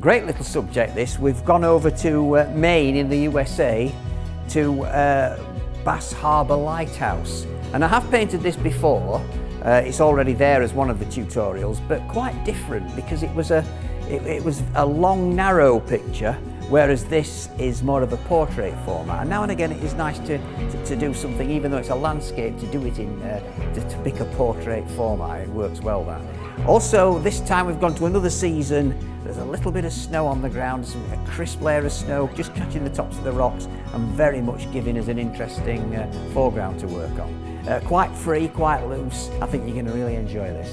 Great little subject this. We've gone over to uh, Maine in the USA to uh, Bass Harbour Lighthouse. And I have painted this before. Uh, it's already there as one of the tutorials, but quite different because it was a, it, it was a long, narrow picture whereas this is more of a portrait format. And now and again it is nice to, to, to do something, even though it's a landscape, to do it in, uh, to, to pick a portrait format. It works well that. Also, this time we've gone to another season. There's a little bit of snow on the ground, a crisp layer of snow just catching the tops of the rocks and very much giving us an interesting uh, foreground to work on. Uh, quite free, quite loose. I think you're going to really enjoy this.